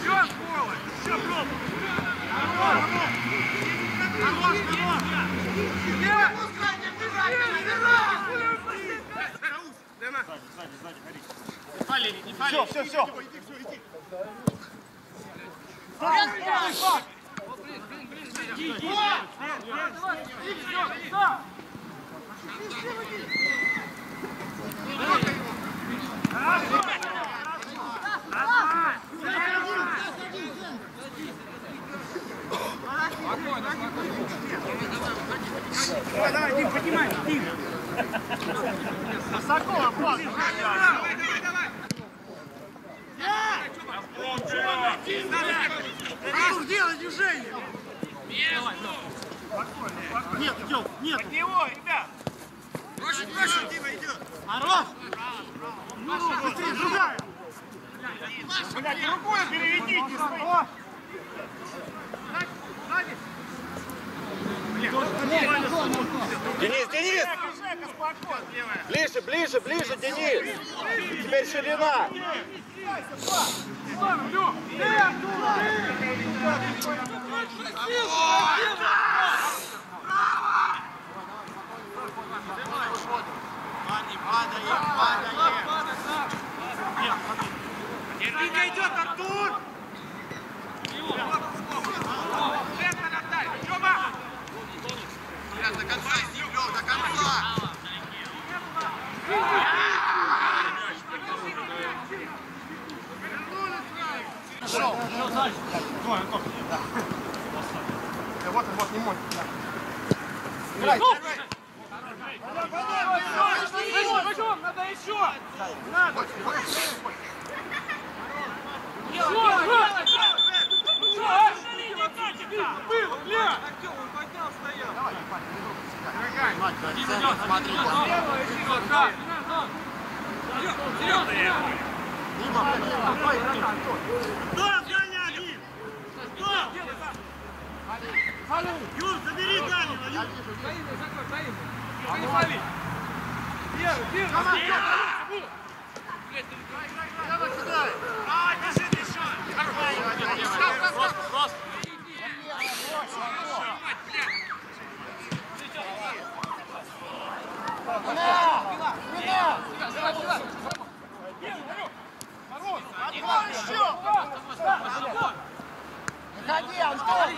Все, школа. Все, пробуй. Хорош, хорош. Я. Все, все, все. Давай, давай, Дим, поднимай, Дим. Высоко, обход. Давай, давай, давай. Артур, делай движение. Нет, идем, нет. От него, ребят. Проще, проще, Дима идет. Хорош. Ну, быстрее, другая. Блядь, другую переведите. О. Денис, Денис! Ближе, ближе, ближе, Денис! Теперь ширина! Вика идет, Артур! Лето отдай! Тёма! До конца, Лёв, до конца! Вот он, вот, не мой. Играй, Пойдем, надо еще! Надо! Был, бля! Смотри, Кто разгонял, Дим? Кто? Юр, забери дальнего, Юр! Давай сюда! Давай, бежи еще! Антон, еще! Выходи, Антон!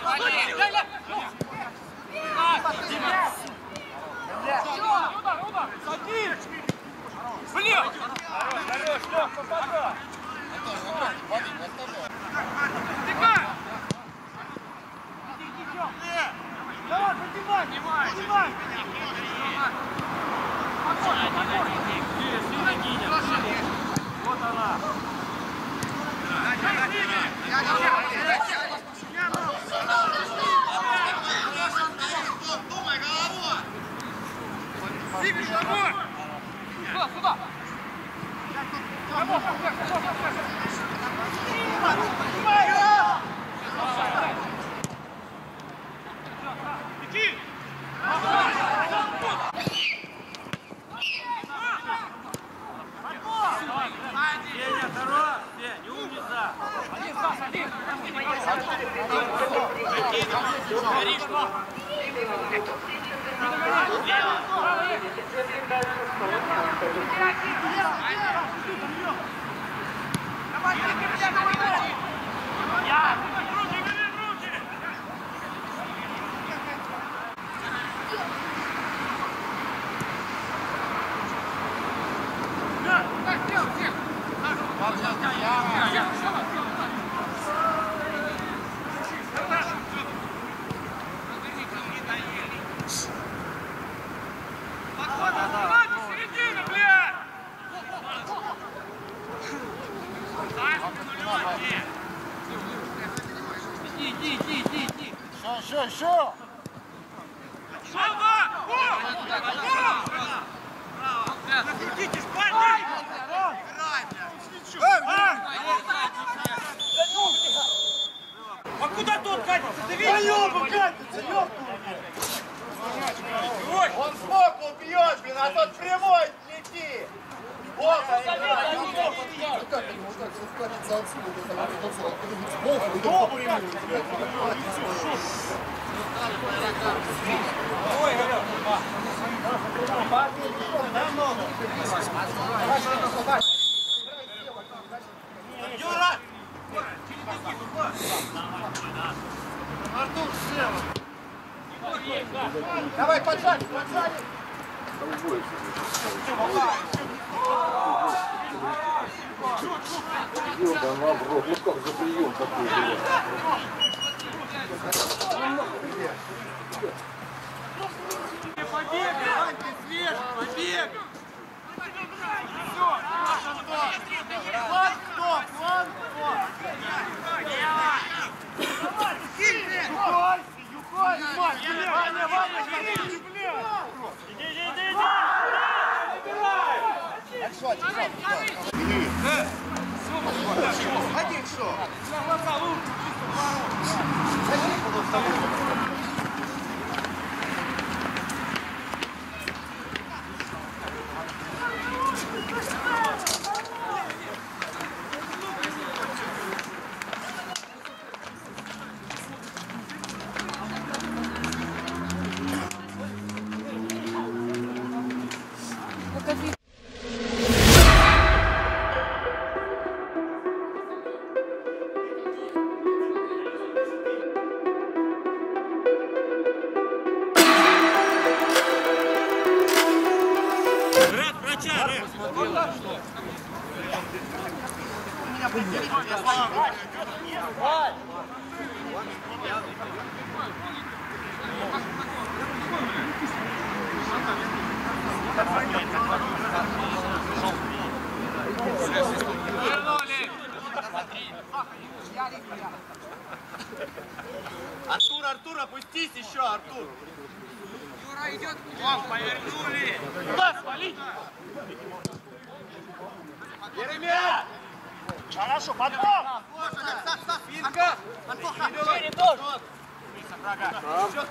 Блин! Хорош, Лёха, пока! Давай, поднимай! Поднимай! Вот она! Думай головой! Федя, здорово! Федя, не умница! Середина, блядь! Иди, иди, иди, иди, иди! Еще, еще, еще! Шалва! Накрутите шпальни! А куда тот катится? Ты видишь? Он сбоку бьет, блин, а тот прямой лети! Боком играй, ну боком бьет! Как они вот так все вкатится отсюда, вот это вот это вот, откуда-нибудь сбоку, и потом по прямой, блядь. Юра! Давай, поджали, поджали! Ёба, на в рот, ну как за прием такой, блядь. Побегай, Ань, ты свеж! Побегай! План кто? План кто? Юхай! Юхай! Ваня, Ваня, иди, Иди, иди, иди! Один что? Хорошо, подбор!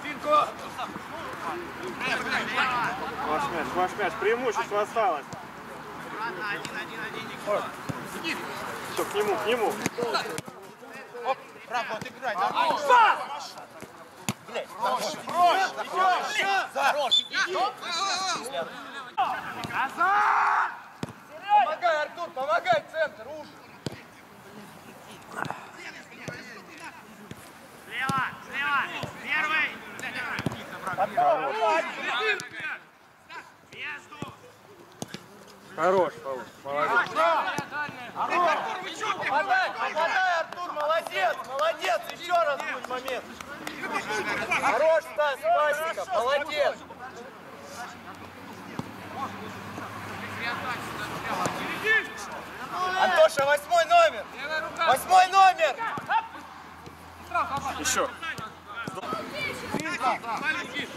Спинку! Ваш мяч, ваш мяч, преимущество осталось. Все, к нему, к нему. Оп, право, отыграй, да? Блядь, хорош, идешь, хорош, иди! Помогай, Артур, помогай, центр, уж! Слева, слева! Первый! Между! Хорош, Павел, молодец. Хорош! Попадай, попадай, Артур, молодец, молодец, еще раз будет момент. Хорош, Стас, Пасека, молодец. Антоша, восьмой номер. Восьмой номер. Еще.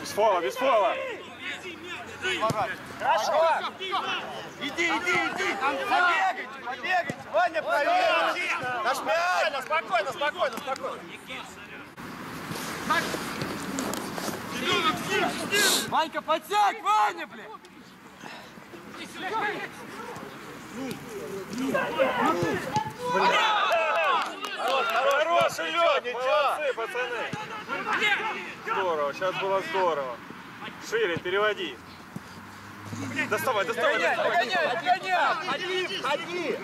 Без фола, без фола. Хорошо. Иди, иди, иди. Побегайте, побегайте. Ваня, проверь. Наш мяч. Спокойно, спокойно, спокойно. Ванька, подсядь, Ваня, блядь! Хороший лед, молодцы, пацаны. Здорово, сейчас было здорово. Шире, переводи. Доставай, доставай, доставай. Догоняй, догоняй. Ходи, ходи.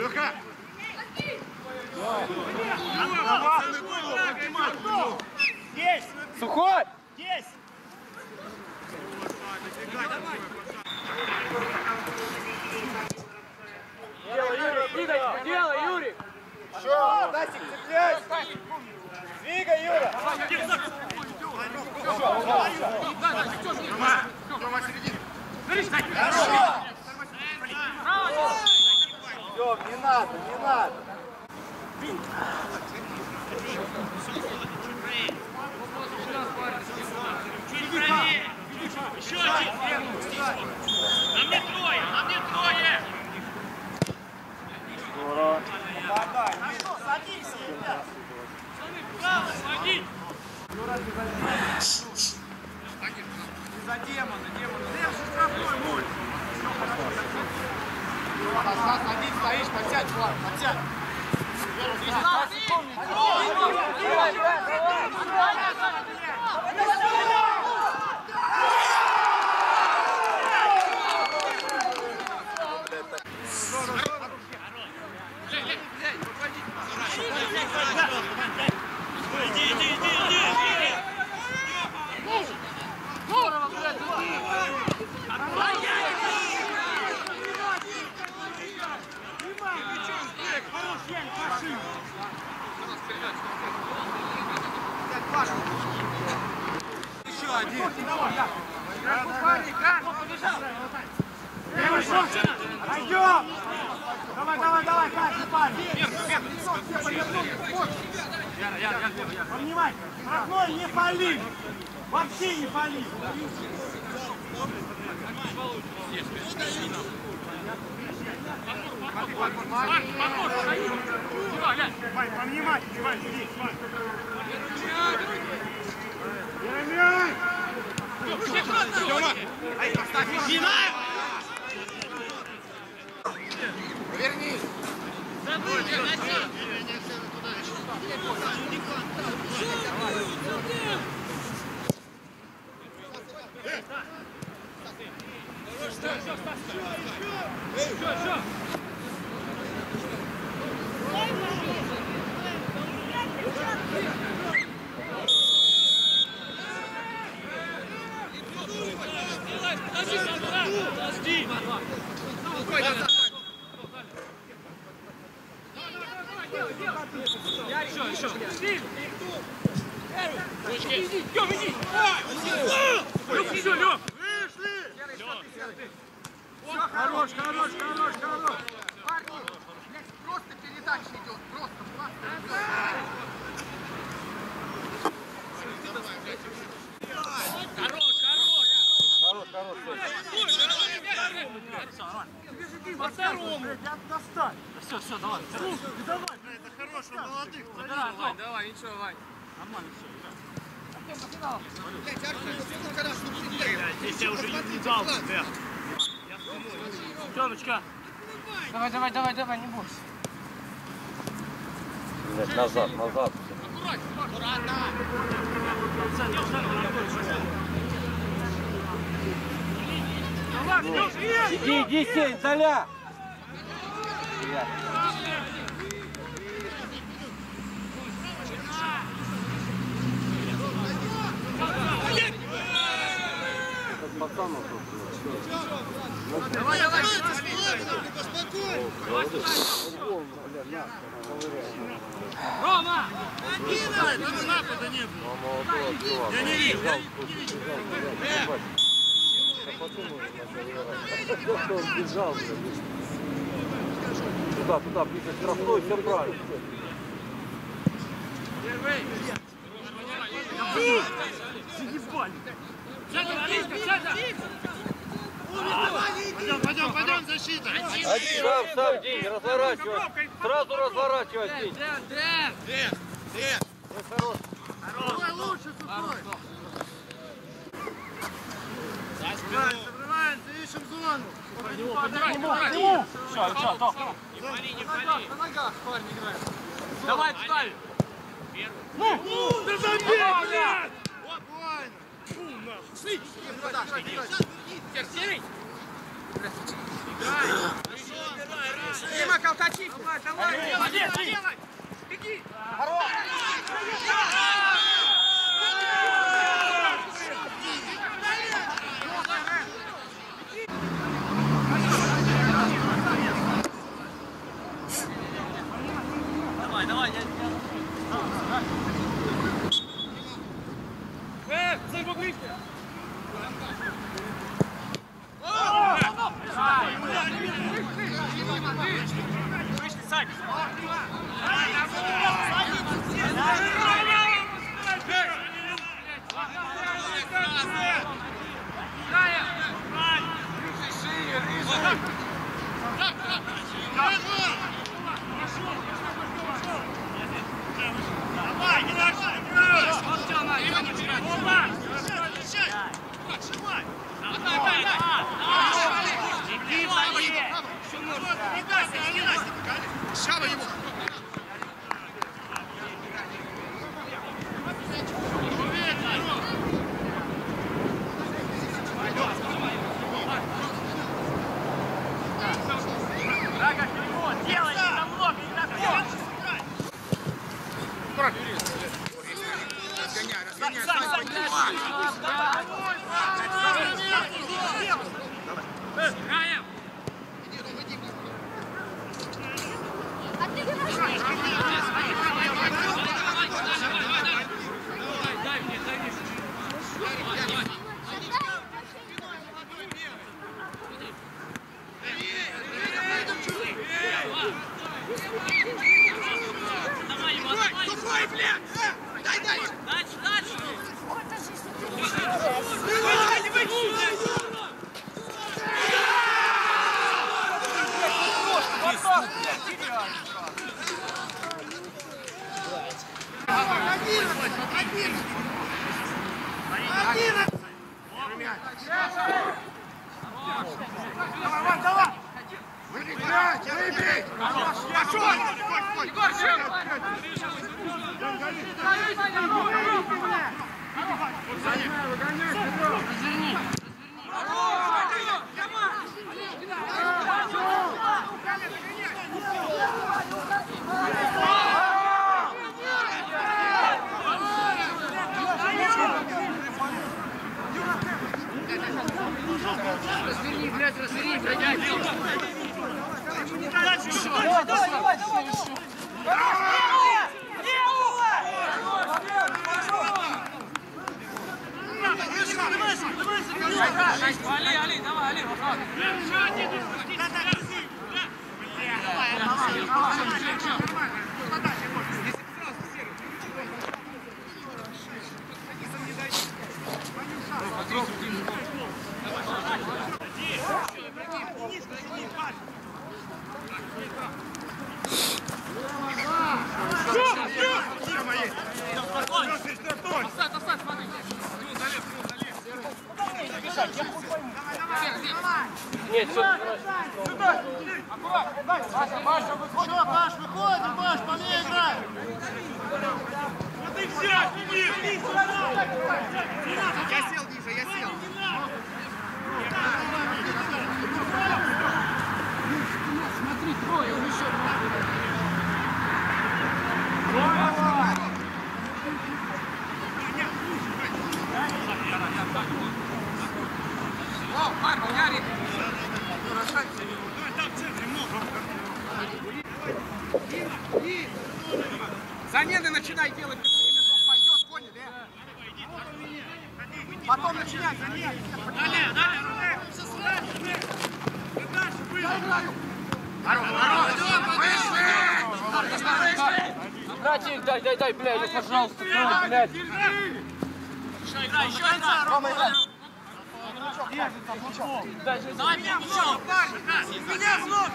Есть! Сухой. Есть! Делай, Юрий! Еще, Настик, цепляйся. Двигай, Юра. Хорошо. Все, не надо, не надо. Чуть правее! Еще один! На мне трое! На мне трое! Здорово. Садись, ребят! Право, один! За демона, демона. Держи штрафной, муль! Садись, стоишь, подсядь, Влад, подсядь. Иди, иди, иди, иди! иди. Пойдем! Давай, давай, давай, каждый парень! Внимай! Штрафной не пали! Вообще не пали! Повнимательнее, Вань, здесь, Вань. Еремей! Вернись. Подожди! Я достань! Все, все, давай. Давай! Давай, давай, ничего, Вань. Здесь я уже не дал, да. Тёмочка! Давай, давай, давай, давай, не бойся. Назад, назад. Давай, Лёш, есть! Иди, иди, сей, Толя! Давай, давай, успокойся. Рома! Напада не было. Я не видел. Туда, туда, ближе, штрафной, все правильно. Центр, Алиска, центр! защита. Сам, сам, День, разворачивай. Сразу разворачивай, День. Дэн, Дэн. Сухой лучше, сухой. Закрываемся, ищем зону. Все, все, то. Не пали, не пали. На ногах парни играют. Давай, ставь. Да забей, блядь! Спокойно. Дима, колтачи! Давай, давай! Беги! Давай, Нет, все, Что, Паш, начинай делать, время двух пойдет, поняли? Потом начинай замены. Далее, далее! Братик, дай, дай, дай, блядь, ну, пожалуйста, ну, блядь. Еще играй, еще играй! Рома, играй. Давай меня в ногу! Меня в ногу!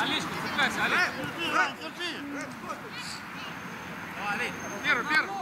Алишка, цепляйся, Алишка! Первый, первый!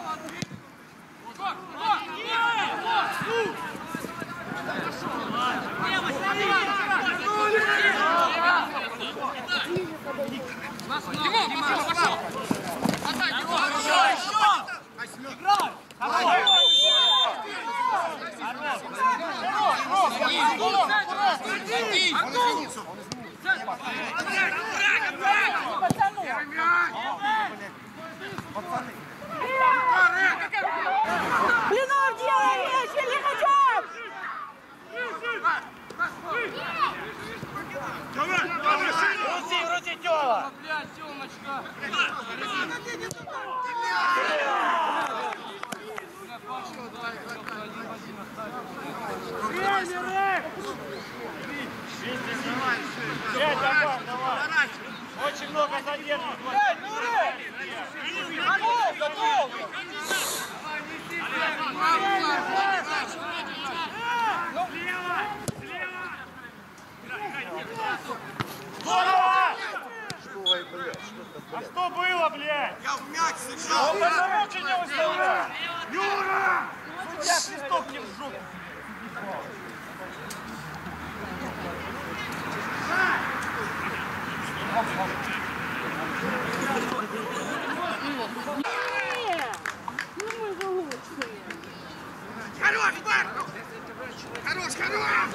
Come on. Хорош, Марк! Хорош, хорош!